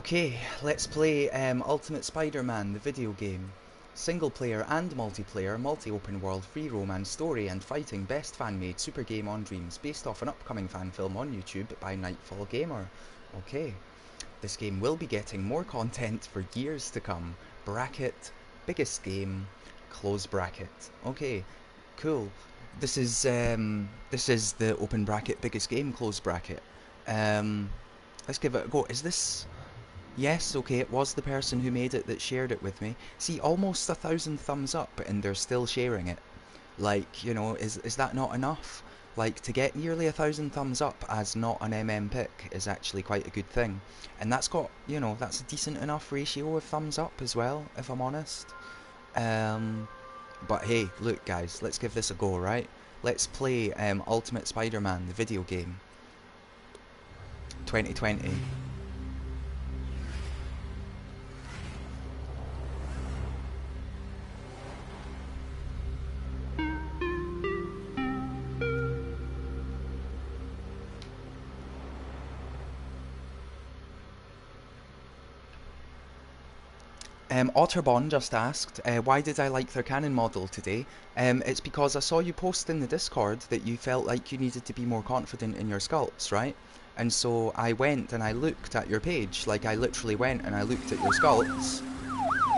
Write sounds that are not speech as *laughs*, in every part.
Okay, let's play um, Ultimate Spider-Man, the video game. Single player and multiplayer, multi-open world, free romance, story and fighting, best fan-made super game on Dreams, based off an upcoming fan film on YouTube by Nightfall Gamer. Okay, this game will be getting more content for years to come. Bracket, biggest game, close bracket. Okay, cool. This is um, this is the open bracket biggest game close bracket. Um, let's give it a go. Is this? Yes, okay, it was the person who made it that shared it with me. See, almost a thousand thumbs up, and they're still sharing it. Like, you know, is is that not enough? Like, to get nearly a thousand thumbs up as not an MM pick is actually quite a good thing. And that's got, you know, that's a decent enough ratio of thumbs up as well, if I'm honest. Um, but hey, look guys, let's give this a go, right? Let's play um, Ultimate Spider-Man, the video game. 2020. Um, Otterbon just asked, uh, why did I like their cannon model today? Um, it's because I saw you post in the Discord that you felt like you needed to be more confident in your sculpts, right? And so I went and I looked at your page, like I literally went and I looked at your sculpts,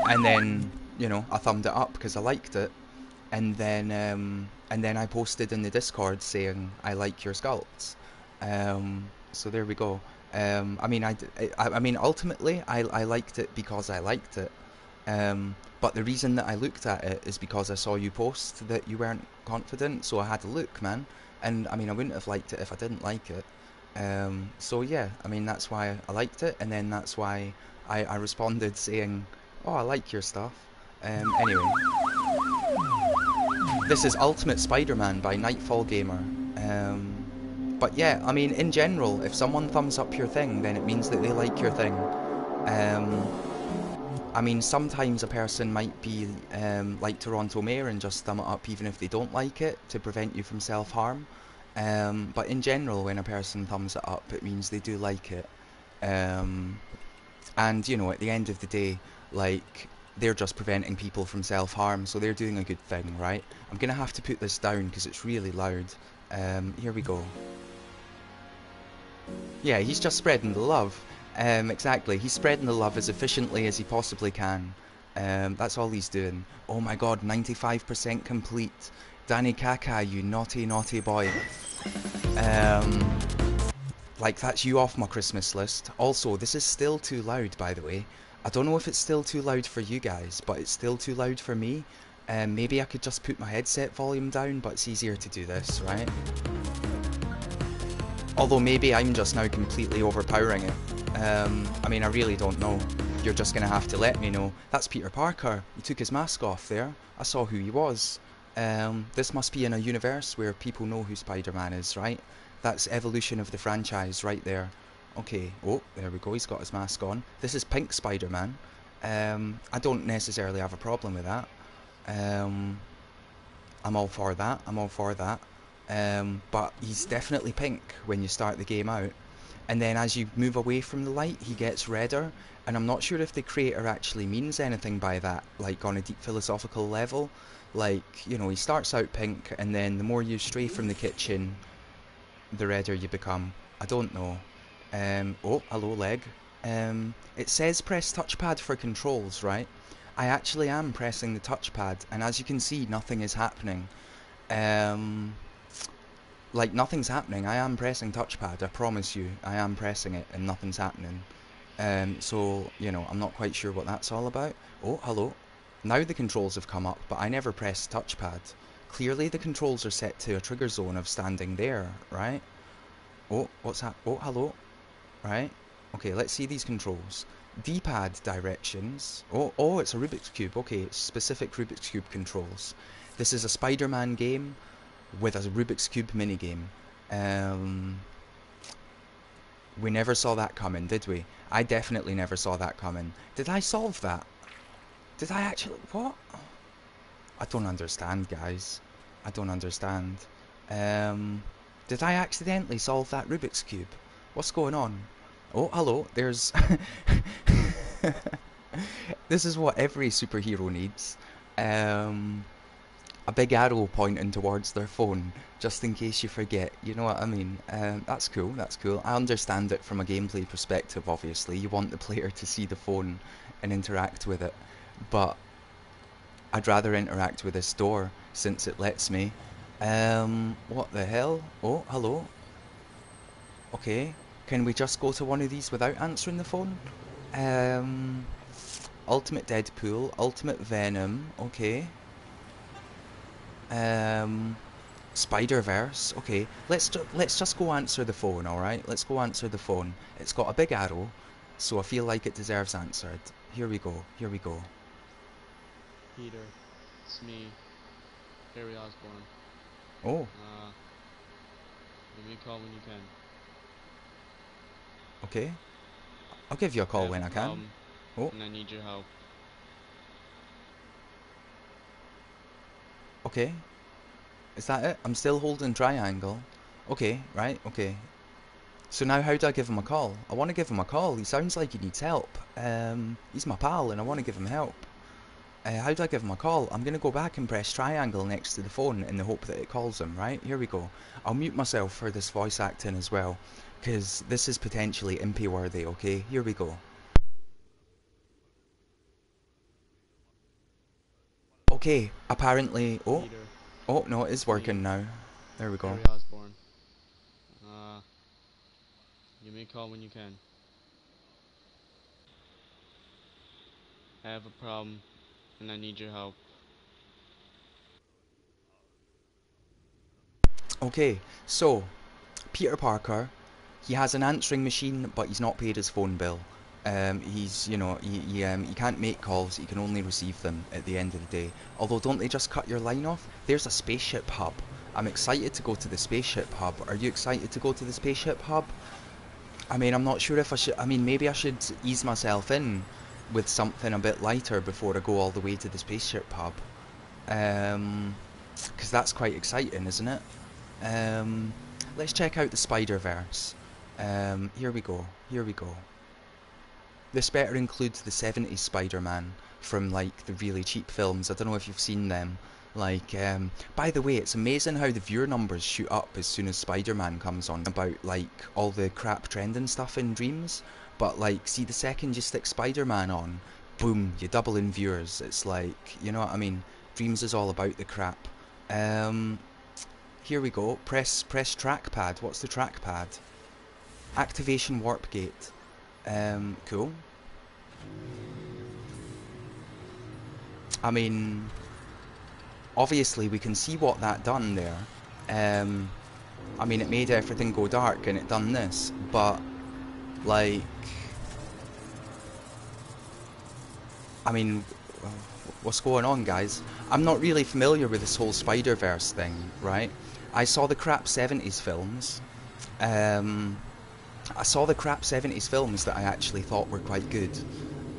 and then, you know, I thumbed it up because I liked it, and then, um, and then I posted in the Discord saying I like your sculpts. Um, so there we go. Um, I mean, I, I, I mean, ultimately, I, I liked it because I liked it. Um, but the reason that I looked at it is because I saw you post that you weren't confident, so I had to look, man. And I mean, I wouldn't have liked it if I didn't like it. Um, so yeah, I mean, that's why I liked it, and then that's why I, I responded saying, "Oh, I like your stuff." Um, anyway, this is Ultimate Spider-Man by Nightfall Gamer. But yeah, I mean, in general, if someone thumbs up your thing, then it means that they like your thing. Um, I mean, sometimes a person might be um, like Toronto Mayor and just thumb it up even if they don't like it to prevent you from self-harm. Um, but in general, when a person thumbs it up, it means they do like it. Um, and, you know, at the end of the day, like, they're just preventing people from self-harm, so they're doing a good thing, right? I'm going to have to put this down because it's really loud. Um, here we go. Yeah, he's just spreading the love. Um, exactly. He's spreading the love as efficiently as he possibly can. Um, that's all he's doing. Oh my god, 95% complete. Danny Kaka, you naughty, naughty boy. Um, like, that's you off my Christmas list. Also, this is still too loud, by the way. I don't know if it's still too loud for you guys, but it's still too loud for me. Um, maybe I could just put my headset volume down, but it's easier to do this, right? Although maybe I'm just now completely overpowering it. Um, I mean, I really don't know. You're just going to have to let me know. That's Peter Parker. He took his mask off there. I saw who he was. Um, this must be in a universe where people know who Spider-Man is, right? That's evolution of the franchise right there. Okay, oh, there we go, he's got his mask on. This is Pink Spider-Man. Um, I don't necessarily have a problem with that. Um, I'm all for that, I'm all for that. Um, but he's definitely pink when you start the game out. And then as you move away from the light he gets redder. And I'm not sure if the creator actually means anything by that like on a deep philosophical level. Like you know he starts out pink and then the more you stray from the kitchen the redder you become. I don't know. Um, oh hello leg. Um, it says press touchpad for controls right? I actually am pressing the touchpad and as you can see nothing is happening. Um, like nothing's happening. I am pressing touchpad. I promise you, I am pressing it, and nothing's happening. Um, so you know, I'm not quite sure what that's all about. Oh, hello. Now the controls have come up, but I never pressed touchpad. Clearly, the controls are set to a trigger zone of standing there, right? Oh, what's that? Oh, hello. Right. Okay, let's see these controls. D-pad directions. Oh, oh, it's a Rubik's Cube. Okay, it's specific Rubik's Cube controls. This is a Spider-Man game with a Rubik's Cube minigame. Um, we never saw that coming, did we? I definitely never saw that coming. Did I solve that? Did I actually... What? I don't understand, guys. I don't understand. Um, did I accidentally solve that Rubik's Cube? What's going on? Oh, hello. There's. *laughs* this is what every superhero needs. Um, a big arrow pointing towards their phone, just in case you forget. You know what I mean? Um, that's cool. That's cool. I understand it from a gameplay perspective. Obviously, you want the player to see the phone and interact with it, but I'd rather interact with this door since it lets me. Um, what the hell? Oh, hello. Okay, can we just go to one of these without answering the phone? Um, Ultimate Deadpool, Ultimate Venom, okay. Um, Spider Verse, okay. Let's ju let's just go answer the phone, all right? Let's go answer the phone. It's got a big arrow, so I feel like it deserves answered. Here we go. Here we go. Peter, it's me, Harry Osborn. Oh, Uh, give me a call when you can. okay. I'll give you a call have when a I can. problem, Oh. And I need your help. Okay. Is that it? I'm still holding triangle. Okay, right, okay. So now how do I give him a call? I want to give him a call. He sounds like he needs help. Um, he's my pal and I want to give him help. Uh, how do I give him a call? I'm going to go back and press triangle next to the phone in the hope that it calls him, right? Here we go. I'll mute myself for this voice acting as well. Because this is potentially impy worthy, okay? Here we go. Okay, apparently... Oh, oh, no, it is working now. There we go. Uh, give me a call when you can. I have a problem, and I need your help. Okay, so Peter Parker, he has an answering machine, but he's not paid his phone bill. Um, he's, you know, he he, um, he can't make calls. He can only receive them at the end of the day. Although, don't they just cut your line off? There's a spaceship hub. I'm excited to go to the spaceship hub. Are you excited to go to the spaceship hub? I mean, I'm not sure if I should. I mean, maybe I should ease myself in with something a bit lighter before I go all the way to the spaceship hub. Um, because that's quite exciting, isn't it? Um, let's check out the Spider Verse. Um, here we go. Here we go. This better includes the 70s Spider Man from like the really cheap films. I don't know if you've seen them. Like, um, by the way, it's amazing how the viewer numbers shoot up as soon as Spider Man comes on about like all the crap trending stuff in Dreams. But like, see, the second you stick Spider Man on, boom, you double in viewers. It's like, you know what I mean? Dreams is all about the crap. Um, here we go. Press press trackpad. What's the trackpad? Activation warp gate. Um, cool. I mean, obviously we can see what that done there. Um, I mean, it made everything go dark and it done this, but like, I mean, what's going on, guys? I'm not really familiar with this whole Spider Verse thing, right? I saw the crap 70s films. Um, I saw the crap 70s films that I actually thought were quite good.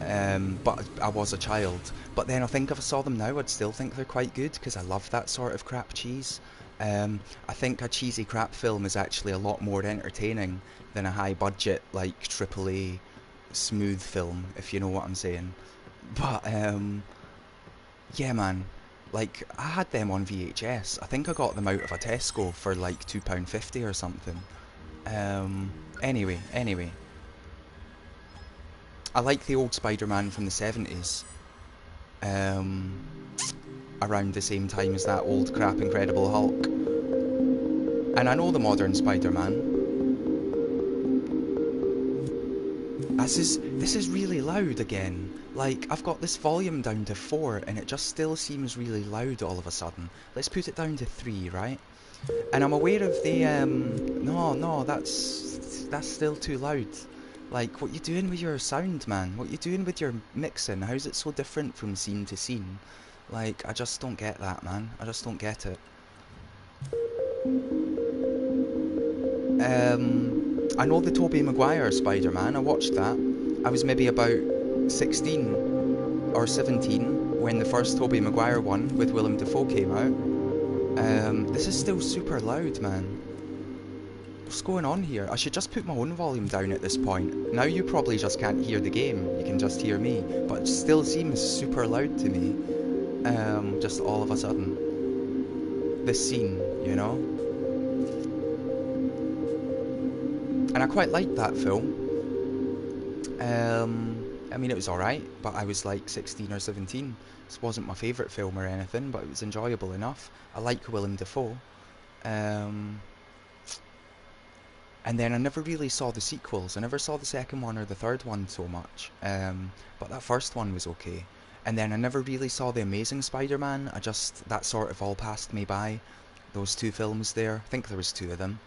Um, but I was a child. But then I think if I saw them now, I'd still think they're quite good because I love that sort of crap cheese. Um, I think a cheesy crap film is actually a lot more entertaining than a high budget, like AAA smooth film, if you know what I'm saying. But, um, yeah, man. Like, I had them on VHS. I think I got them out of a Tesco for like £2.50 or something. Um, anyway, anyway. I like the old Spider-Man from the 70s. Um, around the same time as that old crap Incredible Hulk. And I know the modern Spider-Man. This is this is really loud again. Like I've got this volume down to four and it just still seems really loud all of a sudden. Let's put it down to three, right? And I'm aware of the um no no that's that's still too loud. Like what you doing with your sound man? What you doing with your mixing? How's it so different from scene to scene? Like I just don't get that man. I just don't get it. Um, I know the Tobey Maguire Spider-Man. I watched that. I was maybe about 16 or 17 when the first Tobey Maguire one with Willem Dafoe came out. Um, this is still super loud, man. What's going on here? I should just put my own volume down at this point. Now you probably just can't hear the game, you can just hear me, but it still seems super loud to me. Um, just all of a sudden. This scene, you know? And I quite liked that film. Um, I mean, it was alright, but I was like 16 or 17. This wasn't my favourite film or anything, but it was enjoyable enough. I like Willem Dafoe. Um, and then I never really saw the sequels. I never saw the second one or the third one so much. Um, but that first one was okay. And then I never really saw The Amazing Spider-Man. I just, that sort of all passed me by. Those two films there. I think there was two of them.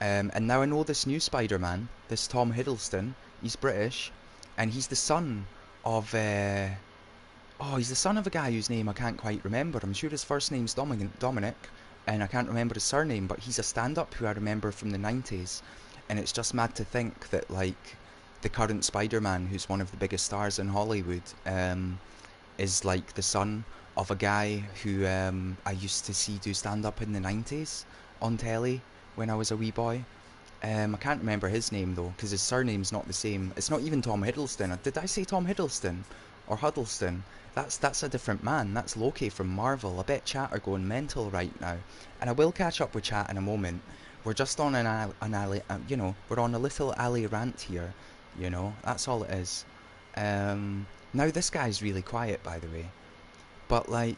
Um, and now I know this new Spider-Man, this Tom Hiddleston. He's British, and he's the son of. Uh, oh, he's the son of a guy whose name I can't quite remember. I'm sure his first name's Dominic, and I can't remember his surname, but he's a stand-up who I remember from the 90s, and it's just mad to think that like the current Spider-Man, who's one of the biggest stars in Hollywood, um, is like the son of a guy who um, I used to see do stand-up in the 90s on telly when I was a wee boy. Um, I can't remember his name though, because his surname's not the same. It's not even Tom Hiddleston. Did I say Tom Hiddleston or Huddleston? That's that's a different man. That's Loki from Marvel. I bet chat are going mental right now, and I will catch up with chat in a moment. We're just on an, an alley, uh, you know, we're on a little alley rant here, you know. That's all it is. Um, now this guy's really quiet, by the way, but like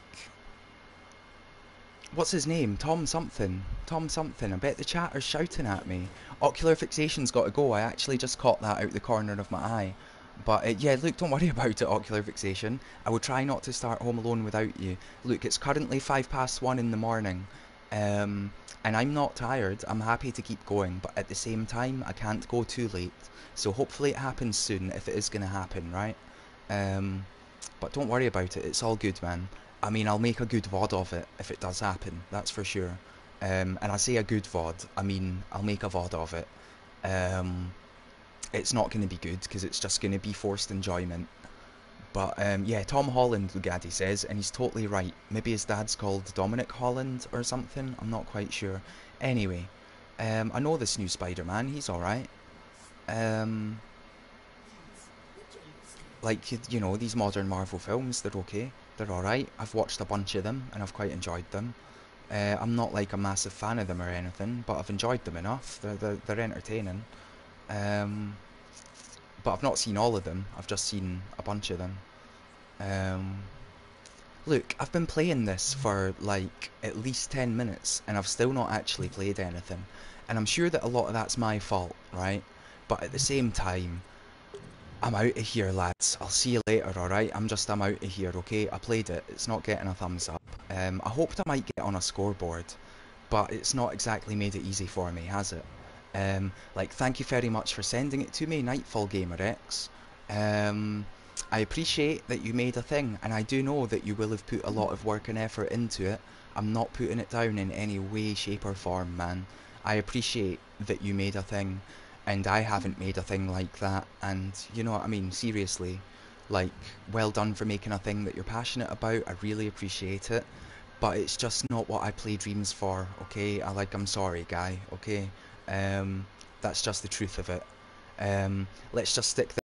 What's his name? Tom something. Tom something. I bet the chat are shouting at me. Ocular fixation's got to go. I actually just caught that out the corner of my eye. But uh, yeah, look, don't worry *laughs* about it, ocular fixation. I will try not to start Home Alone without you. Look, it's currently five past one in the morning. Um, and I'm not tired. I'm happy to keep going. But at the same time, I can't go too late. So hopefully it happens soon if it is going to happen, right? Um, but don't worry about it. It's all good, man. I mean, I'll make a good VOD of it if it does happen, that's for sure. Um, and I say a good VOD, I mean, I'll make a VOD of it. Um, it's not going to be good because it's just going to be forced enjoyment. But um, yeah, Tom Holland, Lugatti says, and he's totally right. Maybe his dad's called Dominic Holland or something, I'm not quite sure. Anyway, um, I know this new Spider-Man, he's alright. Um, like, you know, these modern Marvel films, they're okay. They're alright. I've watched a bunch of them and I've quite enjoyed them. Uh, I'm not like a massive fan of them or anything, but I've enjoyed them enough. They're, they're, they're entertaining. Um, but I've not seen all of them. I've just seen a bunch of them. Um, look, I've been playing this for like at least 10 minutes and I've still not actually played anything. And I'm sure that a lot of that's my fault, right? But at the same time, I'm out of here, lads. I'll see you later, alright? I'm just, I'm out of here, okay? I played it. It's not getting a thumbs up. Um, I hoped I might get on a scoreboard, but it's not exactly made it easy for me, has it? Um, like, thank you very much for sending it to me, Nightfall Gamer X. Um, I appreciate that you made a thing, and I do know that you will have put a lot of work and effort into it. I'm not putting it down in any way, shape or form, man. I appreciate that you made a thing and I haven't made a thing like that. And you know what I mean? Seriously, like, well done for making a thing that you're passionate about. I really appreciate it. But it's just not what I play Dreams for, okay? I like, I'm sorry, guy, okay? Um, that's just the truth of it. Um, let's just stick